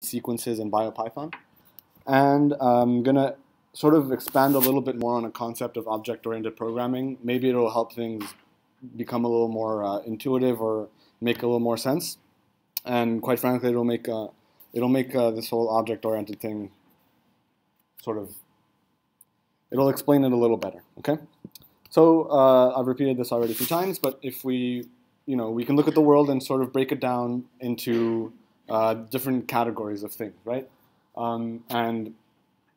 sequences in BioPython. And I'm going to sort of expand a little bit more on a concept of object-oriented programming. Maybe it'll help things become a little more uh, intuitive or make a little more sense. And quite frankly, it'll make uh, it'll make uh, this whole object-oriented thing sort of it'll explain it a little better. Okay. So uh, I've repeated this already a few times, but if we you know we can look at the world and sort of break it down into uh, different categories of things, right? Um, and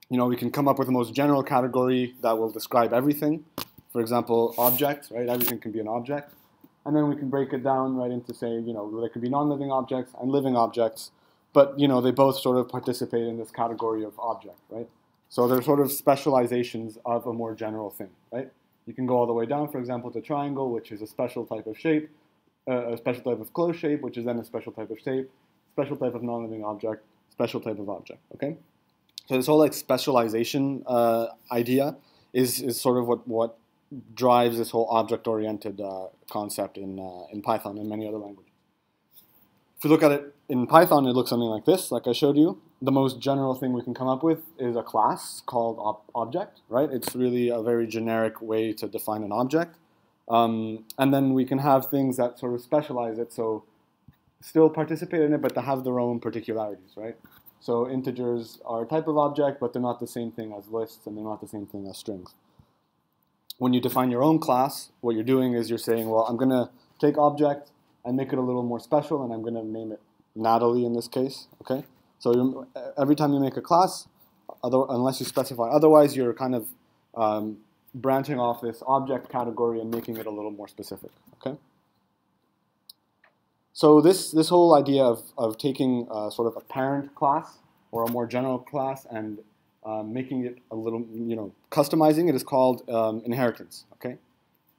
you know, we can come up with the most general category that will describe everything. For example, objects, right? Everything can be an object. And then we can break it down right into say, you know, there could be non-living objects and living objects, but you know, they both sort of participate in this category of object, right? So they're sort of specializations of a more general thing, right? You can go all the way down, for example, to triangle, which is a special type of shape, uh, a special type of closed shape, which is then a special type of shape, special type of non-living object, special type of object. Okay, so this whole like specialization uh, idea is is sort of what what drives this whole object-oriented uh, concept in uh, in Python and many other languages. If you look at it in Python, it looks something like this, like I showed you. The most general thing we can come up with is a class called ob object, right? It's really a very generic way to define an object. Um, and then we can have things that sort of specialize it. So still participate in it, but they have their own particularities, right? So integers are a type of object, but they're not the same thing as lists, and they're not the same thing as strings. When you define your own class, what you're doing is you're saying, well, I'm going to take object and make it a little more special, and I'm going to name it Natalie in this case, okay? So every time you make a class, other, unless you specify otherwise, you're kind of um, branching off this object category and making it a little more specific, okay? So this, this whole idea of, of taking uh, sort of a parent class or a more general class and um, making it a little, you know, customizing it is called um, inheritance, okay?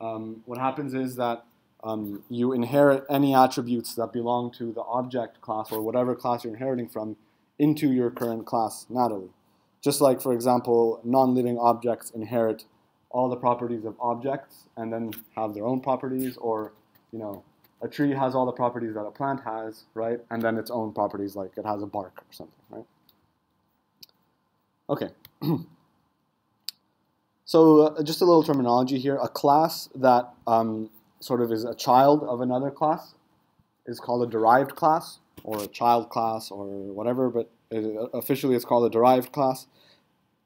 Um, what happens is that um, you inherit any attributes that belong to the object class or whatever class you're inheriting from into your current class, Natalie. Just like, for example, non-living objects inherit all the properties of objects and then have their own properties or, you know, a tree has all the properties that a plant has, right? And then its own properties, like it has a bark or something, right? Okay. so uh, just a little terminology here. A class that um, sort of is a child of another class is called a derived class or a child class or whatever, but it, officially it's called a derived class.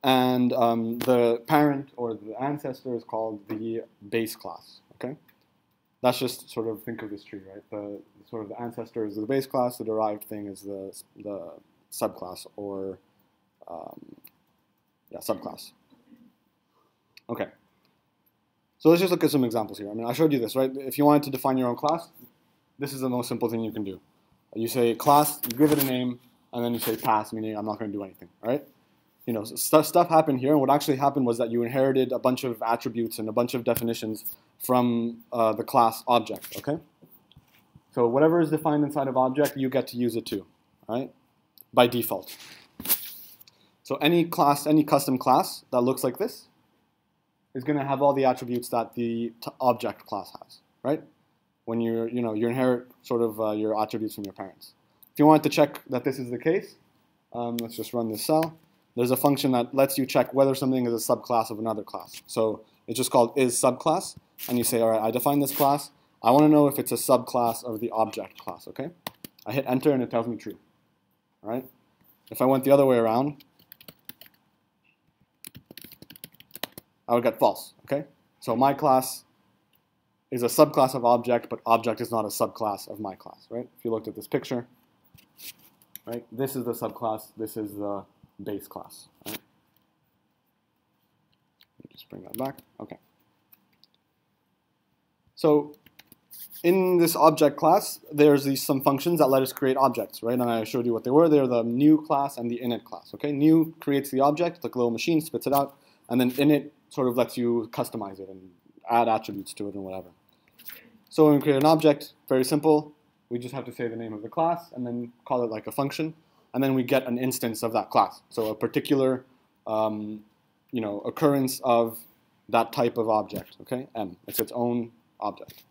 And um, the parent or the ancestor is called the base class, okay? That's just sort of think of this tree, right? The sort of the ancestor is the base class, the derived thing is the the subclass or um, yeah subclass. Okay. So let's just look at some examples here. I mean, I showed you this, right? If you wanted to define your own class, this is the most simple thing you can do. You say class, you give it a name, and then you say pass, meaning I'm not going to do anything, right? You know, stuff, stuff happened here, and what actually happened was that you inherited a bunch of attributes and a bunch of definitions from uh, the class object, okay? So whatever is defined inside of object, you get to use it too, right? By default. So any class, any custom class that looks like this is going to have all the attributes that the object class has, right? When you're, you know, you inherit sort of uh, your attributes from your parents. If you want to check that this is the case, um, let's just run this cell. There's a function that lets you check whether something is a subclass of another class. So it's just called is subclass and you say, all right, I define this class. I want to know if it's a subclass of the object class, okay? I hit enter and it tells me true, all right? If I went the other way around, I would get false, okay? So my class is a subclass of object, but object is not a subclass of my class, right? If you looked at this picture, right? This is the subclass, this is the base class, right? Just bring that back, okay. So in this object class, there's these some functions that let us create objects, right? And I showed you what they were. They're the new class and the init class, okay? New creates the object, the little machine, spits it out, and then init sort of lets you customize it and add attributes to it and whatever. So when we create an object, very simple, we just have to say the name of the class and then call it like a function, and then we get an instance of that class. So a particular, um, you know, occurrence of that type of object, okay? M, it's its own object.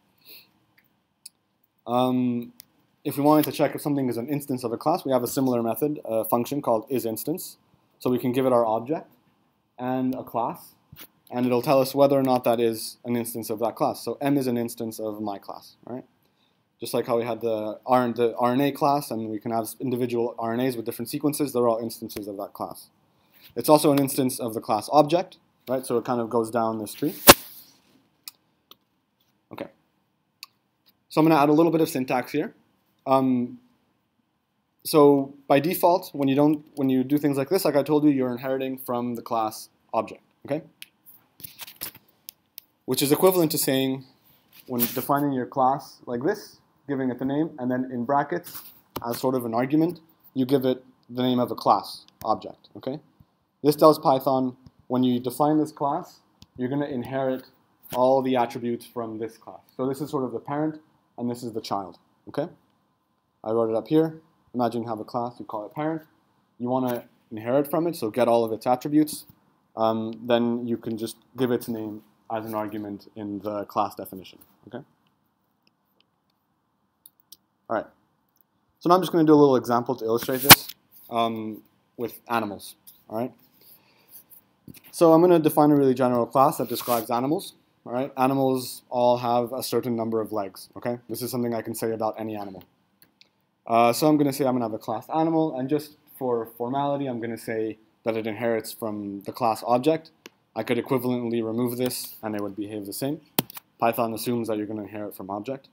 Um, if we wanted to check if something is an instance of a class, we have a similar method, a function called isInstance. So we can give it our object and a class, and it'll tell us whether or not that is an instance of that class. So M is an instance of my class, right? Just like how we had the, RNA class, and we can have individual RNAs with different sequences, they're all instances of that class. It's also an instance of the class object, right? So it kind of goes down this tree. Okay. So I'm going to add a little bit of syntax here. Um, so by default, when you don't, when you do things like this, like I told you, you're inheriting from the class object. Okay. Which is equivalent to saying, when defining your class like this, giving it the name, and then in brackets, as sort of an argument, you give it the name of a class object. Okay. This tells Python when you define this class, you're going to inherit all the attributes from this class. So this is sort of the parent, and this is the child. Okay. I wrote it up here. Imagine you have a class, you call it parent. You want to inherit from it, so get all of its attributes. Um, then you can just give its name as an argument in the class definition. Okay. All right. So now I'm just going to do a little example to illustrate this um, with animals. All right. So I'm going to define a really general class that describes animals. All right. Animals all have a certain number of legs. Okay. This is something I can say about any animal. Uh, so I'm going to say I'm going to have a class animal, and just for formality, I'm going to say that it inherits from the class object. I could equivalently remove this, and it would behave the same. Python assumes that you're going to inherit from object.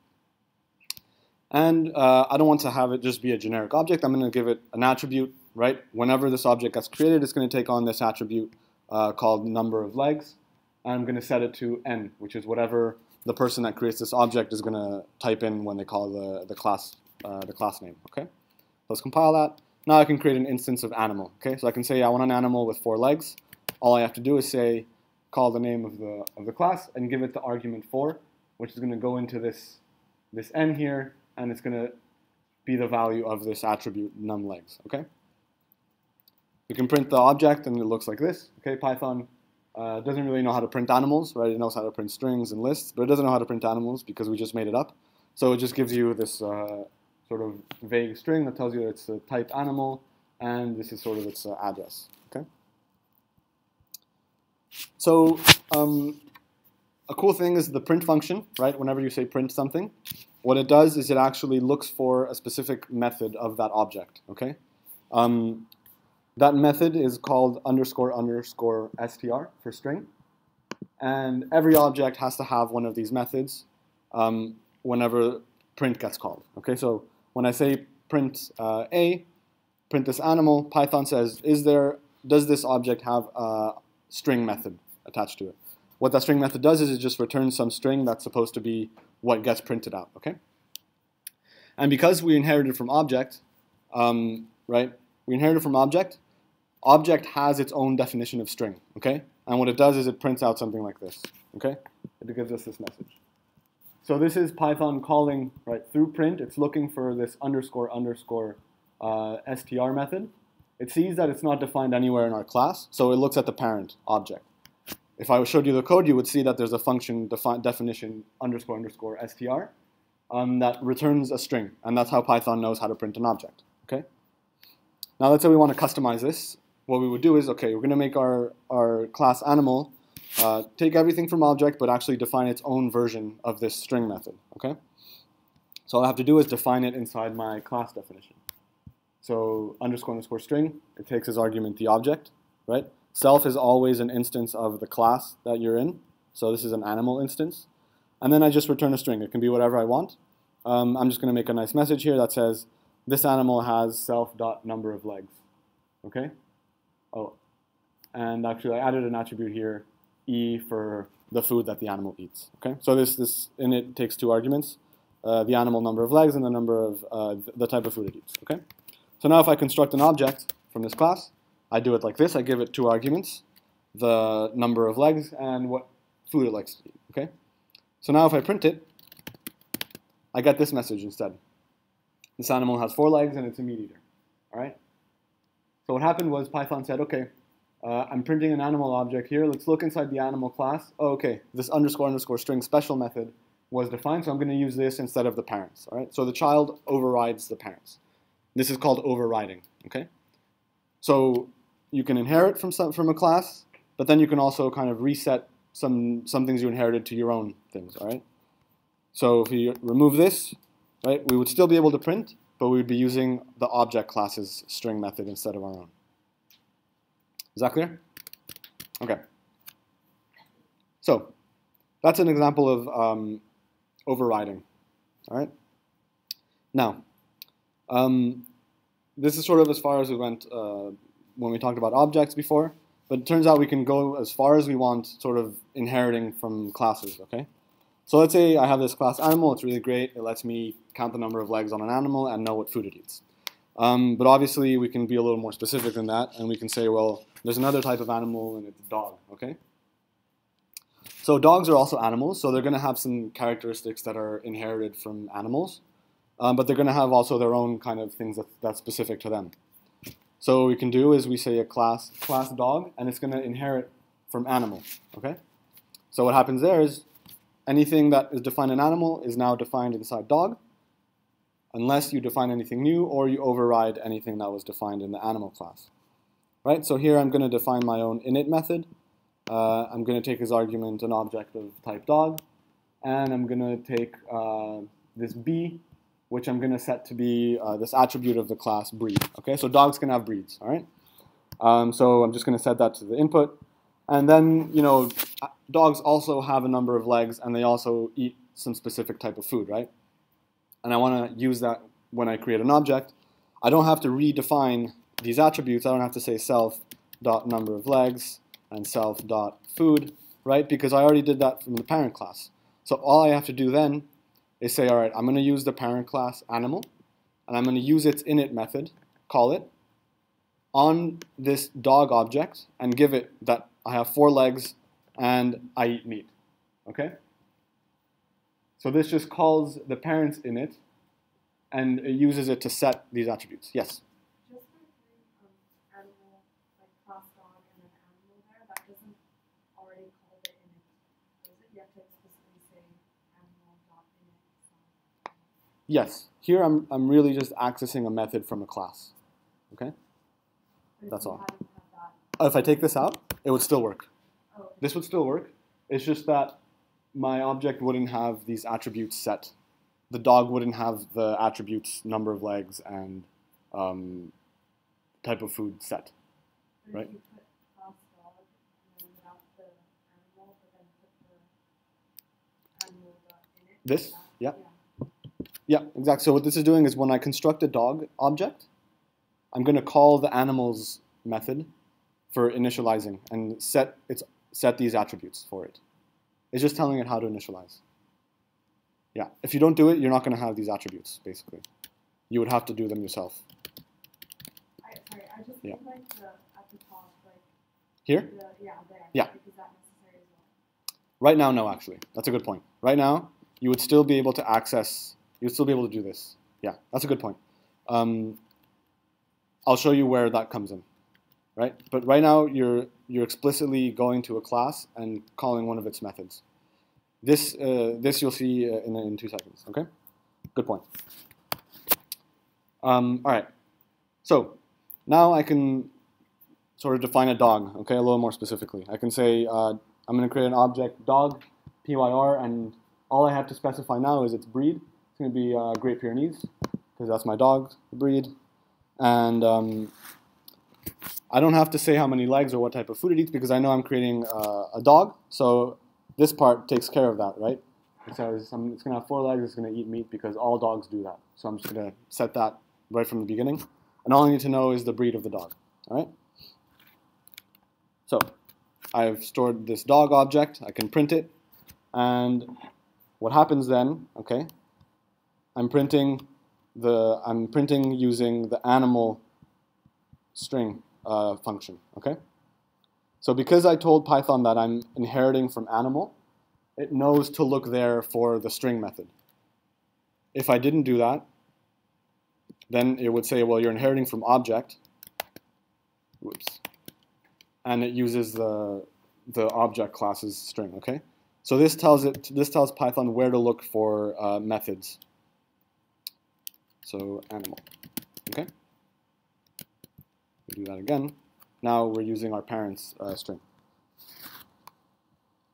And uh, I don't want to have it just be a generic object. I'm going to give it an attribute, right? Whenever this object gets created, it's going to take on this attribute uh, called number of legs. And I'm going to set it to n, which is whatever the person that creates this object is going to type in when they call the, the class uh, the class name. Okay, let's compile that. Now I can create an instance of animal. Okay, so I can say I want an animal with four legs. All I have to do is say call the name of the of the class and give it the argument four, which is going to go into this this n here, and it's going to be the value of this attribute num legs. Okay. We can print the object, and it looks like this. Okay, Python uh, doesn't really know how to print animals, right? It knows how to print strings and lists, but it doesn't know how to print animals because we just made it up. So it just gives you this uh, sort of vague string that tells you it's a type animal, and this is sort of its uh, address. Okay. So um, a cool thing is the print function, right? Whenever you say print something, what it does is it actually looks for a specific method of that object. Okay. Um, that method is called underscore underscore str for string, and every object has to have one of these methods um, whenever print gets called. Okay, so when I say print uh, A, print this animal, Python says, is there, does this object have a string method attached to it? What that string method does is it just returns some string that's supposed to be what gets printed out, okay? And because we inherited from object, um, right, we inherited from object, object has its own definition of string, okay? And what it does is it prints out something like this, okay? It gives us this message. So this is Python calling right through print. It's looking for this underscore underscore uh, str method. It sees that it's not defined anywhere in our class, so it looks at the parent object. If I showed you the code, you would see that there's a function definition underscore underscore str um, that returns a string, and that's how Python knows how to print an object. Okay. Now let's say we want to customize this. What we would do is, okay, we're going to make our, our class animal uh, take everything from object, but actually define its own version of this string method, okay? So all I have to do is define it inside my class definition. So underscore underscore string, it takes as argument the object, right? Self is always an instance of the class that you're in. So this is an animal instance. And then I just return a string. It can be whatever I want. Um, I'm just going to make a nice message here that says, this animal has self dot number of legs. Okay? Oh, and actually I added an attribute here E for the food that the animal eats. Okay, so this this and it takes two arguments: uh, the animal number of legs and the number of uh, the type of food it eats. Okay, so now if I construct an object from this class, I do it like this: I give it two arguments, the number of legs and what food it likes to eat. Okay, so now if I print it, I get this message instead. This animal has four legs and it's a meat eater. All right. So what happened was Python said, okay, uh, I'm printing an animal object here. Let's look inside the animal class. Oh, okay, this underscore underscore string special method was defined, so I'm going to use this instead of the parents. All right. So the child overrides the parents. This is called overriding. Okay. So you can inherit from some, from a class, but then you can also kind of reset some some things you inherited to your own things. All right. So if you remove this, right, we would still be able to print, but we would be using the object class's string method instead of our own. Is that clear? Okay. So that's an example of um, overriding. All right. Now, um, this is sort of as far as we went uh, when we talked about objects before, but it turns out we can go as far as we want, sort of inheriting from classes. Okay. So let's say I have this class animal. It's really great. It lets me count the number of legs on an animal and know what food it eats. Um, but obviously, we can be a little more specific than that, and we can say, well, there's another type of animal, and it's a dog. Okay. So dogs are also animals, so they're going to have some characteristics that are inherited from animals, um, but they're going to have also their own kind of things that, that's specific to them. So what we can do is we say a class class dog, and it's going to inherit from animal. Okay. So what happens there is anything that is defined in animal is now defined inside dog, unless you define anything new or you override anything that was defined in the animal class. Right. So here I'm going to define my own init method. Uh, I'm going to take as argument an object of type dog, and I'm going to take uh, this b, which I'm going to set to be uh, this attribute of the class breed. Okay, so dogs can have breeds. All right. Um, so I'm just going to set that to the input, and then you know, dogs also have a number of legs, and they also eat some specific type of food, right? And I want to use that when I create an object. I don't have to redefine these attributes. I don't have to say self dot number of legs and self dot food, right? Because I already did that from the parent class. So all I have to do then is say, all right, I'm going to use the parent class animal, and I'm going to use its init method, call it, on this dog object, and give it that I have four legs and I eat meat. Okay? So this just calls the parent's init, and it uses it to set these attributes. Yes? Yes. Here I'm, I'm really just accessing a method from a class. Okay? That's all. If I take this out, it would still work. Oh. This would still work. It's just that my object wouldn't have these attributes set. The dog wouldn't have the attributes number of legs and um, type of food set. Right? This? Yeah. Yeah, exactly. So what this is doing is when I construct a dog object, I'm going to call the animals method for initializing and set its set these attributes for it. It's just telling it how to initialize. Yeah, if you don't do it, you're not going to have these attributes, basically. You would have to do them yourself. I, sorry, I just yeah. like the, at the top, like here. The, yeah, there. Yeah. Well? Right now, no. Actually, that's a good point. Right now, you would still be able to access you'd still be able to do this. Yeah, that's a good point. Um, I'll show you where that comes in, right? But right now, you're, you're explicitly going to a class and calling one of its methods. This, uh, this you'll see uh, in, in two seconds, okay? Good point. Um, all right, so now I can sort of define a dog, okay, a little more specifically. I can say uh, I'm going to create an object dog, pyr, and all I have to specify now is its breed, going to be uh, Great Pyrenees because that's my dog breed. And um, I don't have to say how many legs or what type of food it eats because I know I'm creating uh, a dog. So this part takes care of that, right? It says um, it's going to have four legs, it's going to eat meat because all dogs do that. So I'm just going to set that right from the beginning. And all I need to know is the breed of the dog, all right? So I've stored this dog object, I can print it, and what happens then, okay, I'm printing the I'm printing using the animal string uh, function. Okay. So because I told Python that I'm inheriting from animal, it knows to look there for the string method. If I didn't do that, then it would say, well, you're inheriting from object. Whoops. And it uses the the object class's string. Okay. So this tells it this tells Python where to look for uh, methods. So animal. Okay. We do that again. Now we're using our parents uh, string.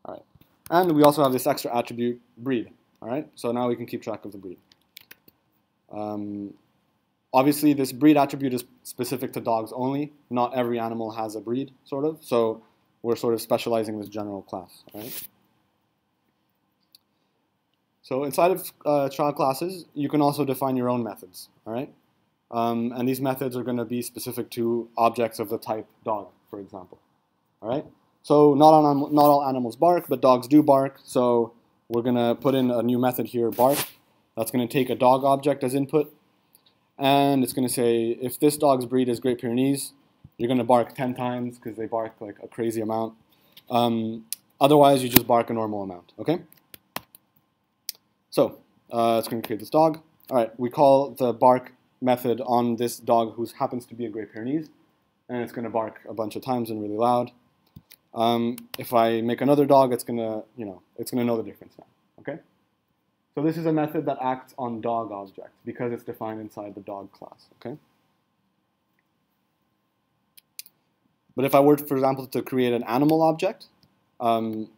All right. And we also have this extra attribute breed. All right. So now we can keep track of the breed. Um, obviously, this breed attribute is specific to dogs only. Not every animal has a breed, sort of. So we're sort of specializing this general class. Right. So inside of uh, child classes, you can also define your own methods, all right? Um, and these methods are going to be specific to objects of the type dog, for example, all right? So not, all, not all animals bark, but dogs do bark, so we're going to put in a new method here, bark. That's going to take a dog object as input, and it's going to say, if this dog's breed is Great Pyrenees, you're going to bark 10 times because they bark like a crazy amount. Um, otherwise, you just bark a normal amount, okay? So uh, it's going to create this dog. All right, we call the bark method on this dog who happens to be a Great Pyrenees, and it's going to bark a bunch of times and really loud. Um, if I make another dog, it's going to, you know, it's going to know the difference now. Okay. So this is a method that acts on dog object because it's defined inside the dog class. Okay. But if I were, for example, to create an animal object um,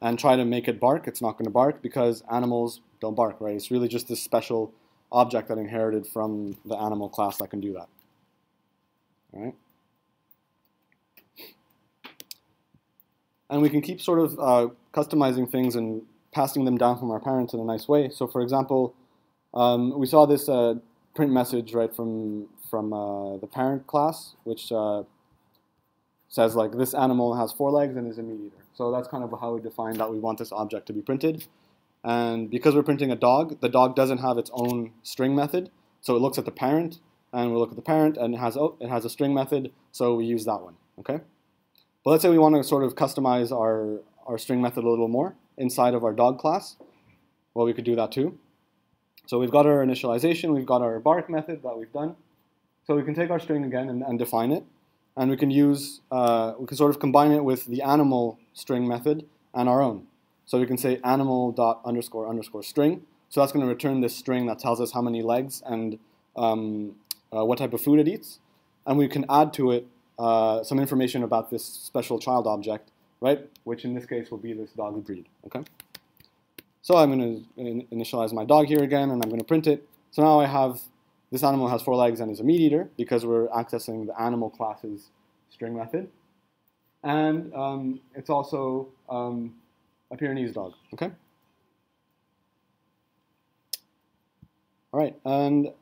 and try to make it bark, it's not going to bark because animals don't bark, right? It's really just this special object that inherited from the animal class that can do that. All right? And we can keep sort of uh, customizing things and passing them down from our parents in a nice way. So for example, um, we saw this uh, print message right from, from uh, the parent class, which uh, says like this animal has four legs and is a meat eater. So that's kind of how we define that we want this object to be printed. And because we're printing a dog, the dog doesn't have its own string method. So it looks at the parent, and we look at the parent, and it has, oh, it has a string method, so we use that one, okay? But let's say we want to sort of customize our, our string method a little more inside of our dog class. Well, we could do that too. So we've got our initialization, we've got our bark method that we've done. So we can take our string again and, and define it, and we can use, uh, we can sort of combine it with the animal string method and our own. So we can say animal dot underscore underscore string. So that's going to return this string that tells us how many legs and um, uh, what type of food it eats. And we can add to it uh, some information about this special child object, right? Which in this case will be this dog breed, okay? So I'm going to initialize my dog here again, and I'm going to print it. So now I have, this animal has four legs and is a meat eater because we're accessing the animal class's string method. And um, it's also um, a Pyrenees dog, okay? All right, and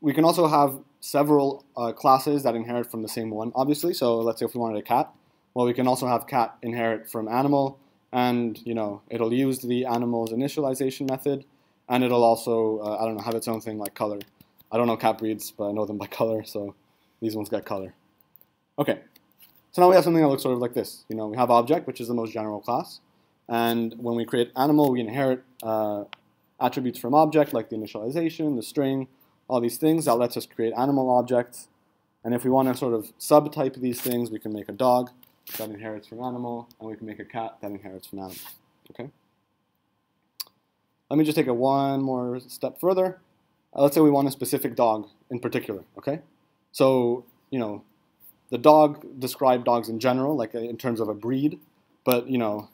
we can also have several uh, classes that inherit from the same one, obviously. So let's say if we wanted a cat, well, we can also have cat inherit from animal, and you know it'll use the animal's initialization method, and it'll also uh, I don't know have its own thing like color. I don't know cat breeds, but I know them by color, so these ones get color. Okay, so now we have something that looks sort of like this. You know, we have object, which is the most general class. And when we create animal, we inherit uh, attributes from object like the initialization, the string, all these things. That lets us create animal objects. And if we want to sort of subtype these things, we can make a dog that inherits from animal, and we can make a cat that inherits from animal. Okay. Let me just take it one more step further. Uh, let's say we want a specific dog in particular. Okay. So you know, the dog describe dogs in general, like in terms of a breed, but you know,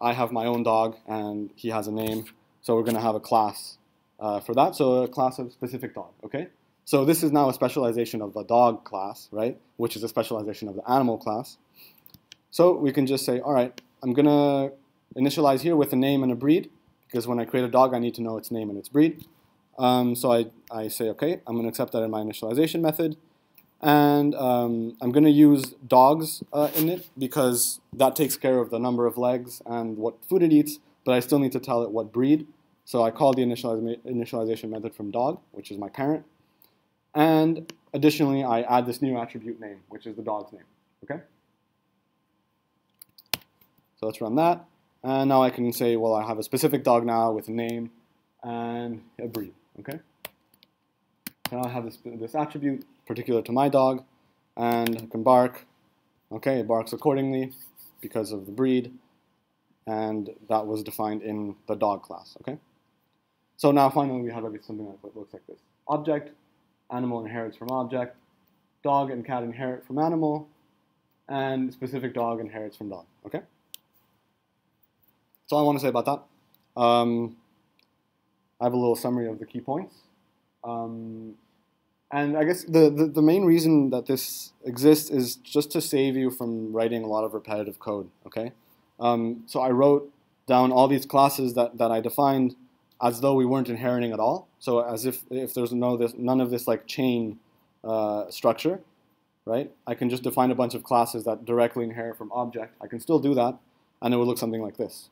I have my own dog and he has a name, so we're going to have a class uh, for that. So a class of specific dog, okay? So this is now a specialization of the dog class, right? Which is a specialization of the animal class. So we can just say, all right, I'm going to initialize here with a name and a breed, because when I create a dog, I need to know its name and its breed. Um, so I, I say, okay, I'm going to accept that in my initialization method. And um, I'm going to use dogs uh, in it because that takes care of the number of legs and what food it eats, but I still need to tell it what breed. So I call the initializ initialization method from dog, which is my parent. And additionally, I add this new attribute name, which is the dog's name. Okay? So let's run that. And now I can say, well, I have a specific dog now with a name and a breed. Okay? Now I have this, this attribute particular to my dog, and it can bark. Okay, it barks accordingly because of the breed. and that was defined in the dog class. Okay. So now finally we have something that looks like this: object, animal inherits from object, dog and cat inherit from animal, and specific dog inherits from dog. Okay. That's all I want to say about that. Um, I have a little summary of the key points. Um, and I guess the, the, the, main reason that this exists is just to save you from writing a lot of repetitive code, okay? Um, so I wrote down all these classes that, that I defined as though we weren't inheriting at all. So as if, if there's no this, none of this like chain uh, structure, right? I can just define a bunch of classes that directly inherit from object. I can still do that, and it would look something like this.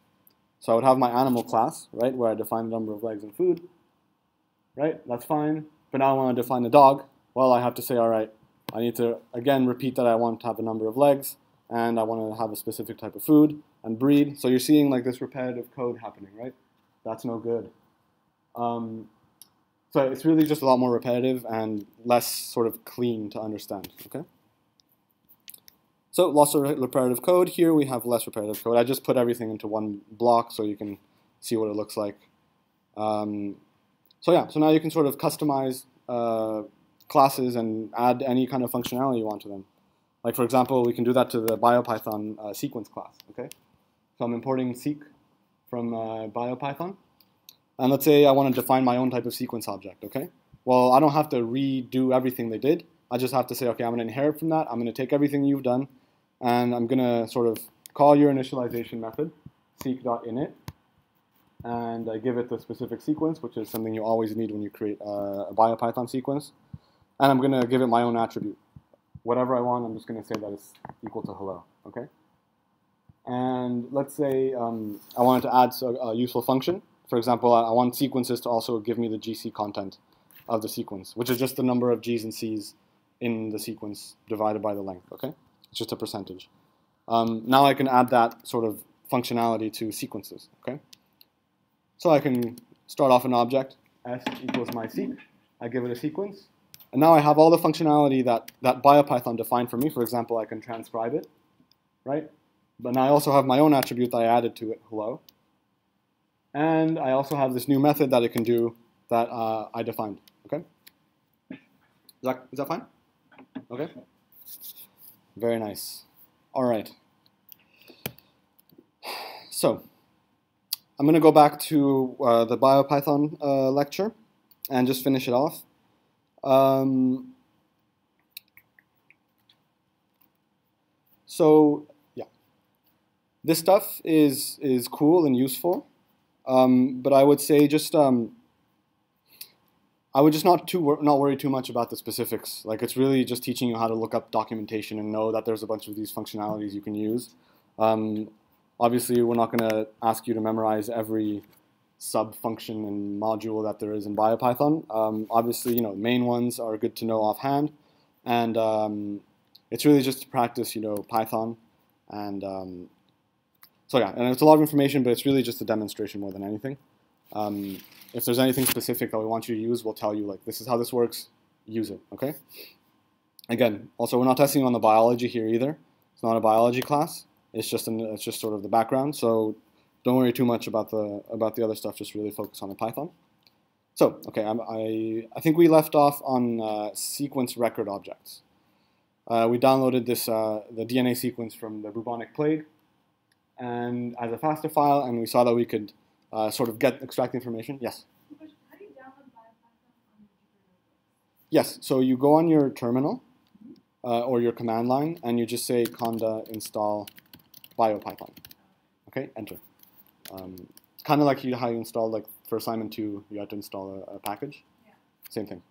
So I would have my animal class, right, where I define the number of legs and food, right? That's fine. But now I want to define the dog. Well, I have to say, all right, I need to, again, repeat that I want to have a number of legs, and I want to have a specific type of food and breed. So you're seeing like this repetitive code happening, right? That's no good. Um, so it's really just a lot more repetitive and less sort of clean to understand, okay? So lots of repetitive code. Here we have less repetitive code. I just put everything into one block so you can see what it looks like. Um, so yeah, so now you can sort of customize uh, classes and add any kind of functionality you want to them. Like for example, we can do that to the BioPython uh, sequence class. Okay, so I'm importing seq from uh, BioPython, and let's say I want to define my own type of sequence object. Okay, well I don't have to redo everything they did. I just have to say, okay, I'm going to inherit from that. I'm going to take everything you've done, and I'm going to sort of call your initialization method, seq.init, and I give it the specific sequence, which is something you always need when you create a, a BioPython sequence. And I'm going to give it my own attribute. Whatever I want, I'm just going to say that it's equal to hello, okay? And let's say um, I wanted to add a, a, useful function. For example, I, I want sequences to also give me the GC content of the sequence, which is just the number of G's and C's in the sequence divided by the length, okay? It's just a percentage. Um, now I can add that sort of functionality to sequences, okay? So I can start off an object, s equals my seq, I give it a sequence, and now I have all the functionality that, that BioPython defined for me. For example, I can transcribe it, right? But now I also have my own attribute that I added to it, hello. And I also have this new method that it can do that uh, I defined, okay? Is that, is that fine? Okay. Very nice. All right. So, I'm going to go back to uh, the BioPython uh, lecture and just finish it off. Um, so, yeah. This stuff is, is cool and useful, um, but I would say just um, I would just not too not worry too much about the specifics. Like it's really just teaching you how to look up documentation and know that there's a bunch of these functionalities you can use. Um, obviously, we're not going to ask you to memorize every sub function and module that there is in BioPython. Um, obviously, you know main ones are good to know offhand, and um, it's really just to practice, you know, Python, and um, so yeah, and it's a lot of information, but it's really just a demonstration more than anything. Um, if there's anything specific that we want you to use, we'll tell you, like, this is how this works, use it, okay? Again, also, we're not testing on the biology here either. It's not a biology class. It's just, an, it's just sort of the background, so don't worry too much about the, about the other stuff, just really focus on the Python. So, okay, I'm, i I, think we left off on uh, sequence record objects. Uh, we downloaded this, uh, the DNA sequence from the bubonic plague, and as a FASTA file, and we saw that we could uh, sort of get extract information. Yes. Yes. So you go on your terminal uh, or your command line, and you just say conda install biopython. Okay. Enter. Um, kind of like you, how you install like for assignment two, you have to install a, a package. Yeah. Same thing.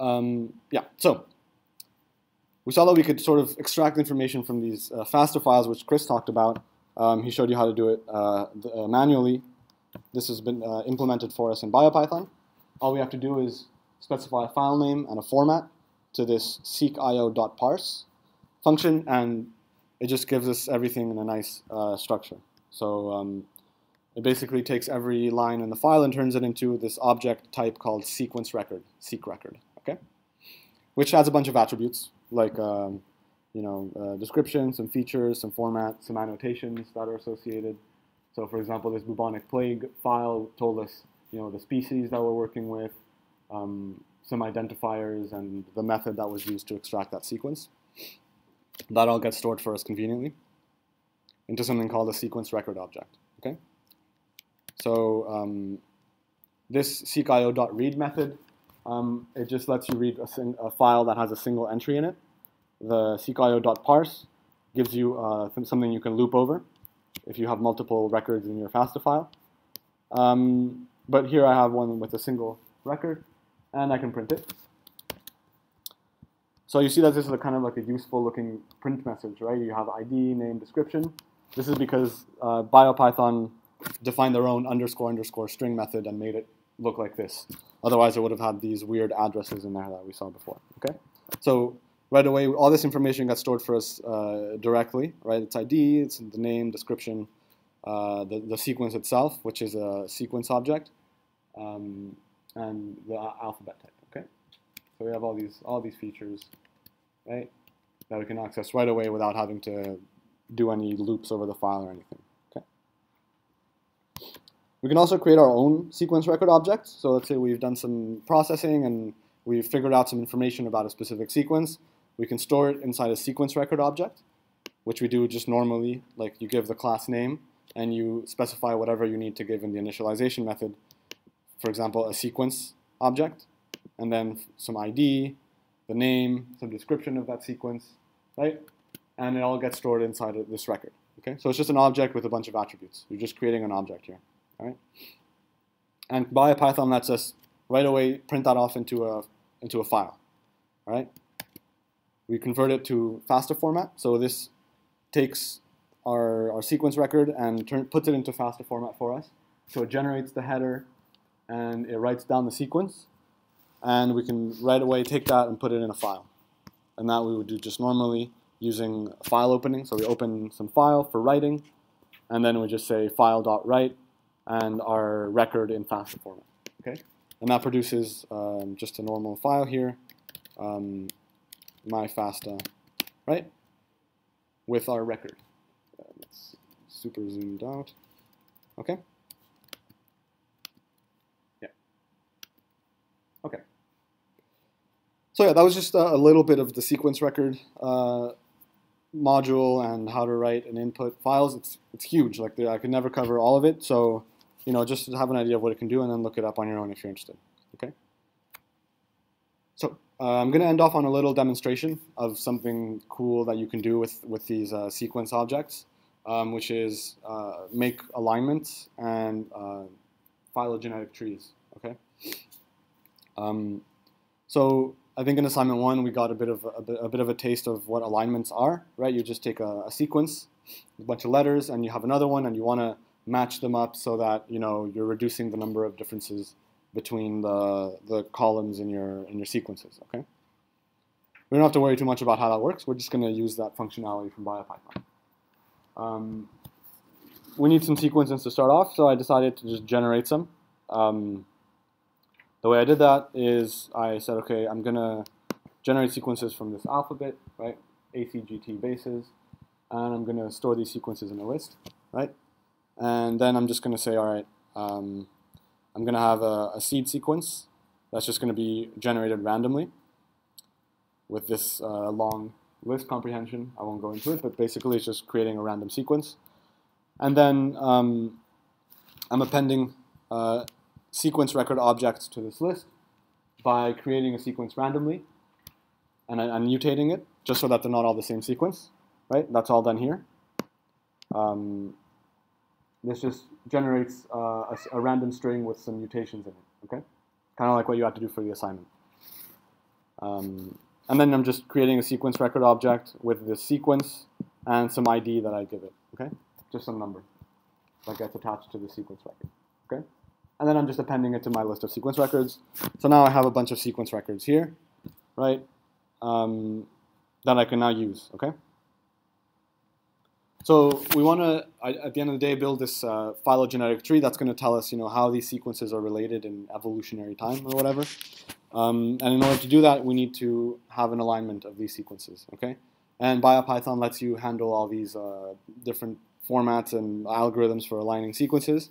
Um, yeah. So we saw that we could sort of extract information from these uh, FASTA files, which Chris talked about, um, he showed you how to do it uh, uh, manually. This has been uh, implemented for us in BioPython. All we have to do is specify a file name and a format to this seqio.parse function, and it just gives us everything in a nice uh, structure. So um, it basically takes every line in the file and turns it into this object type called sequence record, seq record, okay? Which has a bunch of attributes, like um, you know, uh, description, some features, some format, some annotations that are associated. So for example, this bubonic plague file told us, you know, the species that we're working with, um, some identifiers, and the method that was used to extract that sequence. That all gets stored for us conveniently into something called a sequence record object. Okay. So um, this seqio.read method, um, it just lets you read a, a, file that has a single entry in it. The seqio.parse gives you uh, something you can loop over if you have multiple records in your FASTA file. Um, but here I have one with a single record, and I can print it. So you see that this is a kind of like a useful looking print message, right? You have ID, name, description. This is because uh, BioPython defined their own underscore underscore string method and made it look like this. Otherwise, it would have had these weird addresses in there that we saw before. Okay, so right away, all this information got stored for us uh, directly. Right, it's ID, it's the name, description, uh, the the sequence itself, which is a sequence object, um, and the alphabet type. So we have all these all these features, right, that we can access right away without having to do any loops over the file or anything. Okay. We can also create our own sequence record objects. So let's say we've done some processing and we've figured out some information about a specific sequence. We can store it inside a sequence record object, which we do just normally, like you give the class name and you specify whatever you need to give in the initialization method. For example, a sequence object, and then some ID, the name, some description of that sequence, right? and it all gets stored inside of this record. Okay, so it's just an object with a bunch of attributes. You're just creating an object here. All right, and BioPython lets us right away print that off into a into a file. All right, we convert it to FASTA format. So this takes our, our sequence record and turn, puts it into FASTA format for us. So it generates the header and it writes down the sequence, and we can right away take that and put it in a file. And that we would do just normally using file opening. So we open some file for writing, and then we just say file.write and our record in FASTA format. Okay, and that produces um, just a normal file here, um, my FASTA, right, with our record. Let's super zoomed out. Okay. Okay. So yeah, that was just a, little bit of the sequence record. Uh, module and how to write and input files, it's it's huge. Like I could never cover all of it. So you know, just have an idea of what it can do, and then look it up on your own if you're interested. Okay. So uh, I'm going to end off on a little demonstration of something cool that you can do with with these uh, sequence objects, um, which is uh, make alignments and uh, phylogenetic trees. Okay. Um, so I think in assignment one we got a bit of a, a bit of a taste of what alignments are, right? You just take a, a sequence, a bunch of letters, and you have another one, and you want to match them up so that you know you're reducing the number of differences between the the columns in your in your sequences. Okay. We don't have to worry too much about how that works. We're just going to use that functionality from BioPython. Um, we need some sequences to start off, so I decided to just generate some. Um, the way I did that is I said, okay, I'm going to generate sequences from this alphabet, right, ACGT bases, and I'm going to store these sequences in a list, right? And then I'm just going to say, all right, um, I'm going to have a, a, seed sequence that's just going to be generated randomly with this uh, long list comprehension. I won't go into it, but basically it's just creating a random sequence. And then um, I'm appending uh, sequence record objects to this list by creating a sequence randomly and, and mutating it just so that they're not all the same sequence, right? That's all done here. Um, this just generates uh, a, a, random string with some mutations in it, okay? Kind of like what you have to do for the assignment. Um, and then I'm just creating a sequence record object with this sequence and some ID that I give it, okay? Just some number that gets attached to the sequence record, okay? And then I'm just appending it to my list of sequence records. So now I have a bunch of sequence records here, right, um, that I can now use, okay? So we want to, at the end of the day, build this uh, phylogenetic tree that's going to tell us, you know, how these sequences are related in evolutionary time or whatever. Um, and in order to do that, we need to have an alignment of these sequences, okay? And BioPython lets you handle all these uh, different formats and algorithms for aligning sequences.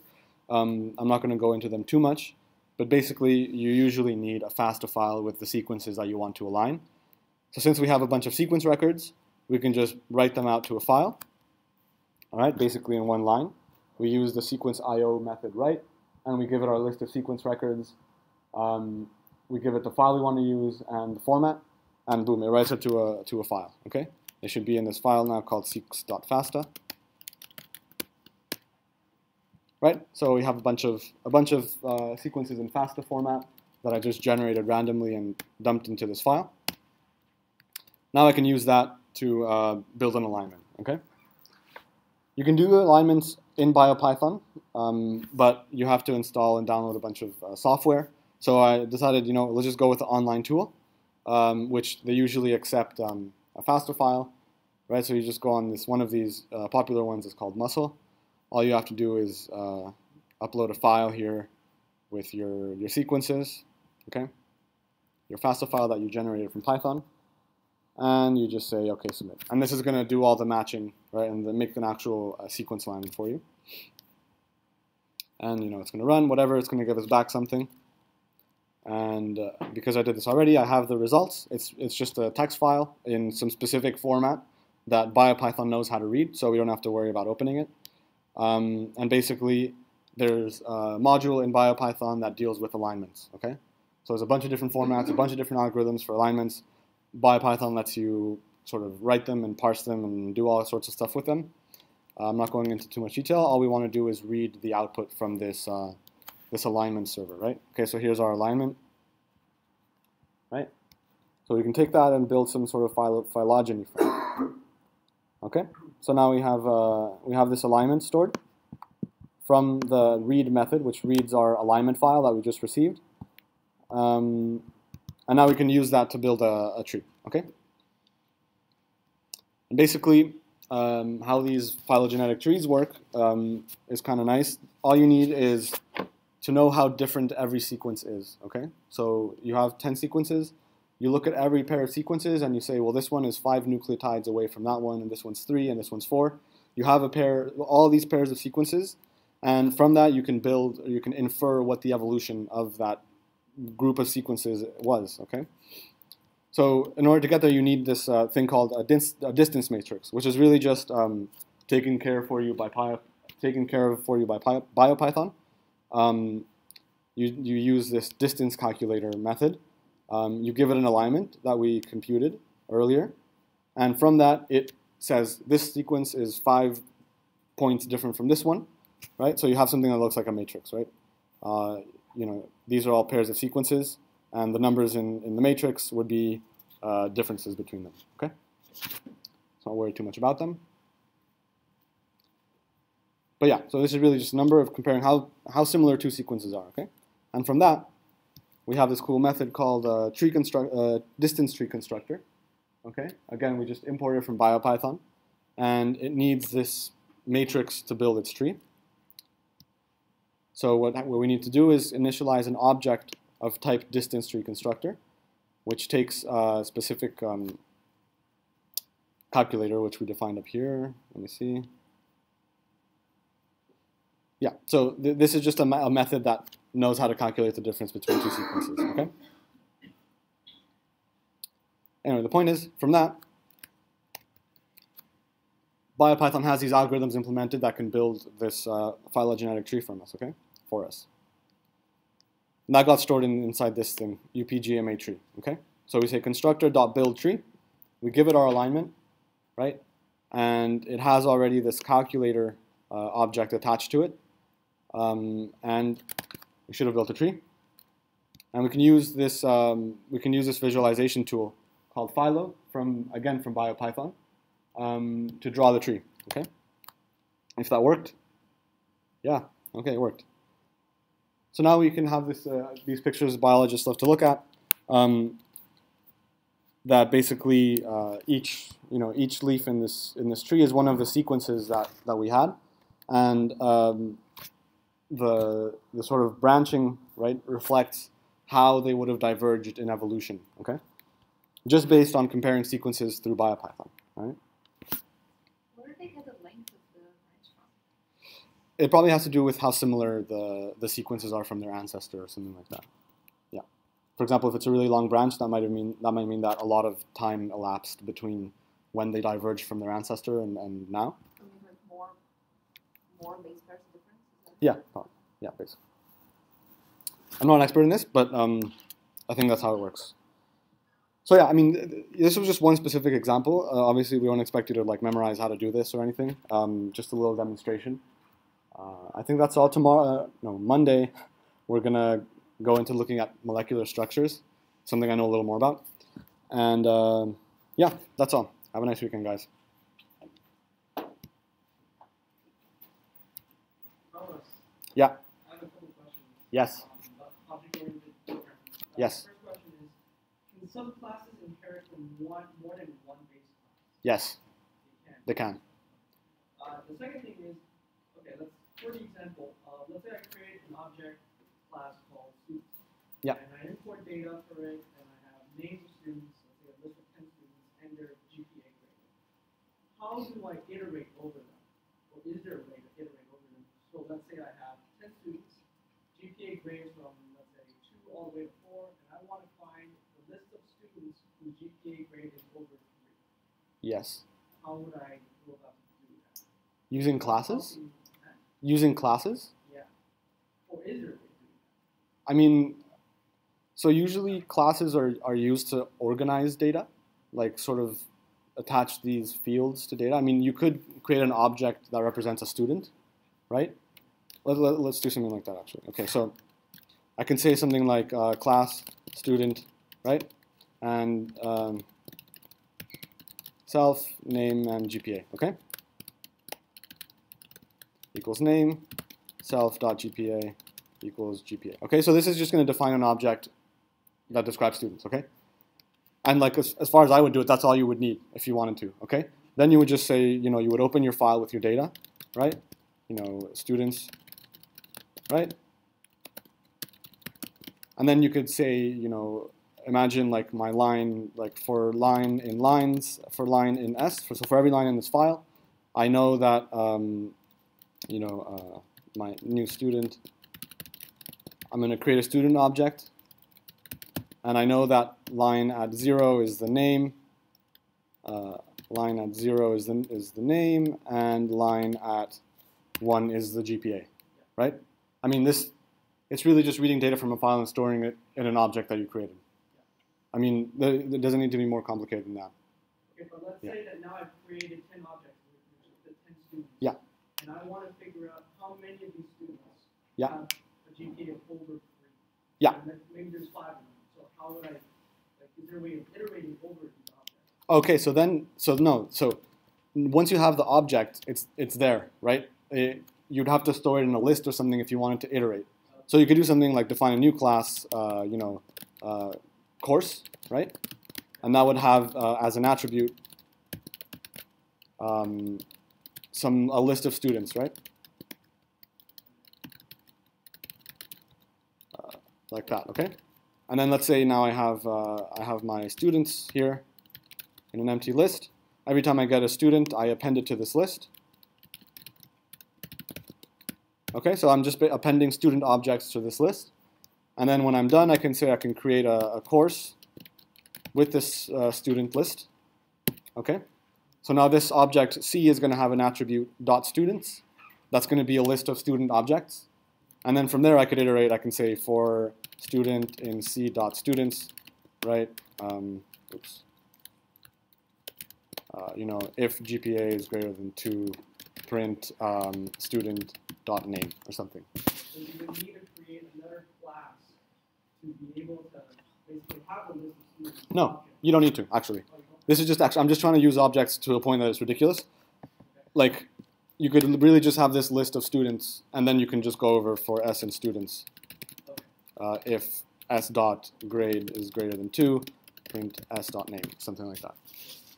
Um, I'm not going to go into them too much, but basically you usually need a FASTA file with the sequences that you want to align. So since we have a bunch of sequence records, we can just write them out to a file. All right, basically in one line. We use the sequence IO method write, and we give it our list of sequence records. Um, we give it the file we want to use and the format, and boom, it writes it to a, to a file, okay? It should be in this file now called seq.fasta. Right, so we have a bunch of, a bunch of uh, sequences in FASTA format that I just generated randomly and dumped into this file. Now I can use that to uh, build an alignment, okay? You can do alignments in BioPython, um, but you have to install and download a bunch of uh, software. So I decided, you know, let's just go with the online tool um, which they usually accept um, a FASTA file, right? So you just go on this one of these uh, popular ones is called Muscle. All you have to do is uh, upload a file here with your, your sequences, okay? Your FASTA file that you generated from Python, and you just say, okay, submit. And this is going to do all the matching, right, and make an actual uh, sequence line for you. And, you know, it's going to run, whatever, it's going to give us back something. And uh, because I did this already, I have the results. It's, it's just a text file in some specific format that BioPython knows how to read, so we don't have to worry about opening it. Um, and basically, there's a module in BioPython that deals with alignments, okay? So there's a bunch of different formats, a bunch of different algorithms for alignments. BioPython lets you sort of write them and parse them and do all sorts of stuff with them. Uh, I'm not going into too much detail. All we want to do is read the output from this uh, this alignment server, right? Okay, so here's our alignment, right? So we can take that and build some sort of phylogeny. Okay, so now we have uh, we have this alignment stored from the read method, which reads our alignment file that we just received. Um, and now we can use that to build a, a tree, okay? And basically, um, how these phylogenetic trees work um, is kind of nice. All you need is to know how different every sequence is, okay? So you have 10 sequences, you look at every pair of sequences and you say, well, this one is five nucleotides away from that one, and this one's three, and this one's four. You have a pair, all these pairs of sequences, and from that you can build, you can infer what the evolution of that group of sequences was, okay? So in order to get there, you need this uh, thing called a, dis a, distance matrix, which is really just um, taken care for you by taken care of for you by BioPython um, you, you use this distance calculator method. Um, you give it an alignment that we computed earlier, and from that it says this sequence is five points different from this one, right? So you have something that looks like a matrix, right? Uh, you know, these are all pairs of sequences, and the numbers in, in the matrix would be uh, differences between them, okay? So not worry too much about them. But yeah, so this is really just a number of comparing how, how similar two sequences are, okay? And from that, we have this cool method called uh, tree construct, uh, distance tree constructor, okay? Again, we just import it from BioPython, and it needs this matrix to build its tree. So what, what we need to do is initialize an object of type distance tree constructor, which takes a specific um, calculator, which we defined up here. Let me see. Yeah, so th this is just a, a, method that knows how to calculate the difference between two sequences, okay? Anyway, the point is, from that, BioPython has these algorithms implemented that can build this uh, phylogenetic tree from us, okay, for us. And that got stored in, inside this thing, upgma tree, okay? So we say constructor.build tree, we give it our alignment, right? And it has already this calculator uh, object attached to it. Um, and we should have built a tree. And we can use this um, we can use this visualization tool called Phylo from again from BioPython um, to draw the tree. Okay, if that worked, yeah, okay, it worked. So now we can have this uh, these pictures biologists love to look at. Um, that basically uh, each you know each leaf in this in this tree is one of the sequences that that we had, and um, the the sort of branching right reflects how they would have diverged in evolution. Okay, just based on comparing sequences through BioPython. Right? Where did they get the length of the branch? It probably has to do with how similar the, the sequences are from their ancestor or something like that. Yeah. For example, if it's a really long branch, that might mean that might mean that a lot of time elapsed between when they diverged from their ancestor and, and now. More, more base pairs of difference? Is that- Yeah, yeah, basically. I'm not an expert in this, but um, I think that's how it works. So yeah, I mean, th- th- this was just one specific example. Uh, obviously, we don't expect you to like memorize how to do this or anything. Um, just a little demonstration. Uh, I think that's all. Tomorrow, uh, no, Monday, we're gonna go into looking at molecular structures, something I know a little more about. And um yeah, that's all. Have a nice weekend, guys. Yeah. I have a couple questions. Yes. Um, about object-oriented programming. Yes. First question is, can some classes inherit from one more than one base class? Yes, They can. they can. Uh, the second thing is, okay, let's for the example, uh, let's say I create an object class called students. Yeah. And I import data for it, and I have names of students, let's say a list of ten students, and their GPA grade. How do I iterate over them? Or is there a way to iterate over them? So let's say I have ten students, GPA grades from let's say two all the way to four, and I want to find the list of students whose GPA grade is over three. Yes. How would I go about doing that? Using classes? How can- huh? Using classes? Yeah. Or is there a way to do I mean, so usually classes are, are used to organize data, like sort of attach these fields to data. I mean, you could create an object that represents a student, right? Let, let, let's do something like that actually. Okay, so I can say something like uh, class, student, right? And um, self, name, and GPA, okay? Equals name, self.gpa equals GPA. Okay, so this is just going to define an object that describes students, okay? And like as, as far as I would do it, that's all you would need if you wanted to, okay? Then you would just say, you know, you would open your file with your data, right? You know, students, right? And then you could say, you know, imagine like my line, like for line in lines, for line in S, for, so for every line in this file, I know that, um, you know, uh, my new student I'm going to create a student object. And I know that line at 0 is the name. Uh, line at 0 is the, is the name. And line at 1 is the GPA. Right? I mean, this it's really just reading data from a file and storing it in an object that you created. I mean, it doesn't need to be more complicated than that. Okay, but let's Yeah. say that now I've created 10 objects, the 10 students. Yeah. And I want to figure out how many of these students Yeah. have a GPA of over 3. Yeah. And maybe there's 5 of them. So how would I, like, is there a way of iterating over these objects? Okay, so then, so no, so once you have the object, it's it's there, right? It, you'd have to store it in a list or something if you wanted to iterate. So you could do something like define a new class, uh, you know, uh, course, right? And that would have uh, as an attribute um, some a list of students, right? Uh, like that, okay? And then let's say now I have uh, I have my students here in an empty list. Every time I get a student, I append it to this list. Okay, so I'm just appending student objects to this list. And then when I'm done, I can say I can create a, a course with this uh, student list. Okay, so now this object C is going to have an attribute dot students. That's going to be a list of student objects. And then from there, I could iterate. I can say for student in C dot students, right? Um, oops. Uh, you know, if GPA is greater than two, print um, student dot name or something. So you would need to create another class to be able to basically have a list of students. No, you don't need to actually. Oh? This is just actually. I'm just trying to use objects to a point that it's ridiculous. Like, you could really just have this list of students, and then you can just go over for S and students. Uh, if S dot grade is greater than two, print S dot name, something like that.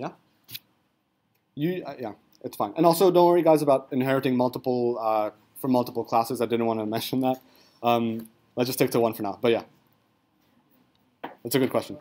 Yeah. You uh, yeah, it's fine. And also, don't worry, guys, about inheriting multiple uh, from multiple classes. I didn't want to mention that. Um, let's just stick to one for now. But yeah, that's a good. Question?